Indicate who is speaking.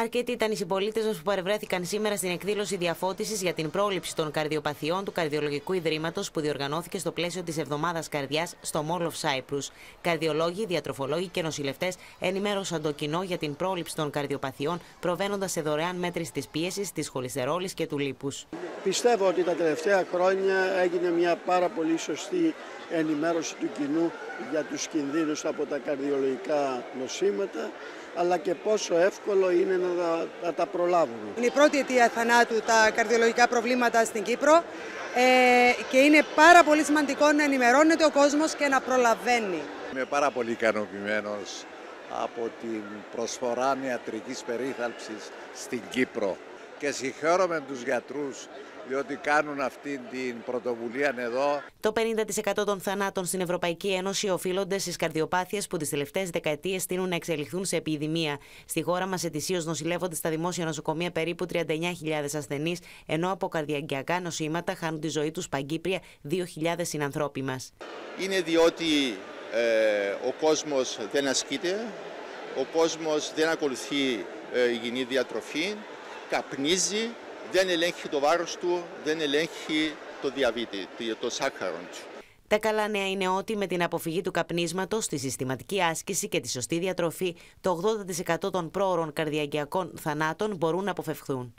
Speaker 1: Αρκετοί ήταν οι συμπολίτες μας που παρευρέθηκαν σήμερα στην εκδήλωση διαφώτισης για την πρόληψη των καρδιοπαθειών του Καρδιολογικού Ιδρύματος που διοργανώθηκε στο πλαίσιο της Εβδομάδας Καρδιάς στο Mall of Cyprus. Καρδιολόγοι, διατροφολόγοι και νοσηλευτές ενημέρωσαν το κοινό για την πρόληψη των καρδιοπαθειών, προβαίνοντας σε δωρεάν μέτρηση της πίεσης, της χολυστερόλης και του λίπους.
Speaker 2: Πιστεύω ότι τα τελευταία χρόνια έγινε μια πάρα πολύ σωστή ενημέρωση του κοινού για τους κινδύνους από τα καρδιολογικά νοσήματα αλλά και πόσο εύκολο είναι να τα, τα προλάβουμε.
Speaker 3: Είναι η πρώτη αιτία θανάτου τα καρδιολογικά προβλήματα στην Κύπρο ε, και είναι πάρα πολύ σημαντικό να ενημερώνεται ο κόσμος και να προλαβαίνει.
Speaker 4: Είμαι πάρα πολύ ικανοποιημένος από την προσφορά ιατρικής περίθαλψης στην Κύπρο και συγχαίρομαι τους γιατρούς διότι κάνουν αυτή την πρωτοβουλία εδώ.
Speaker 1: Το 50% των θανάτων στην Ευρωπαϊκή Ένωση οφείλονται στις καρδιοπάθειες που τις τελευταίες δεκαετίες τείνουν να εξελιχθούν σε επιδημία. Στη χώρα μας ετησίως νοσηλεύονται στα δημόσια νοσοκομεία περίπου 39.000 ασθενείς, ενώ από καρδιαγκιακά νοσήματα χάνουν τη ζωή τους παγκύπρια 2.000 συνανθρώποι μας.
Speaker 5: Είναι διότι ε, ο κόσμος δεν ασκείται, ο κόσμος δεν ακολουθεί ε, υγιεινή διατροφή, καπνίζει δεν ελέγχει το βάρος του, δεν ελέγχει το διαβήτη, το σάκαρο του.
Speaker 1: Τα καλά νέα είναι ότι με την αποφυγή του καπνίσματος, τη συστηματική άσκηση και τη σωστή διατροφή, το 80% των πρόωρων καρδιαγκιακών θανάτων μπορούν να αποφευχθούν.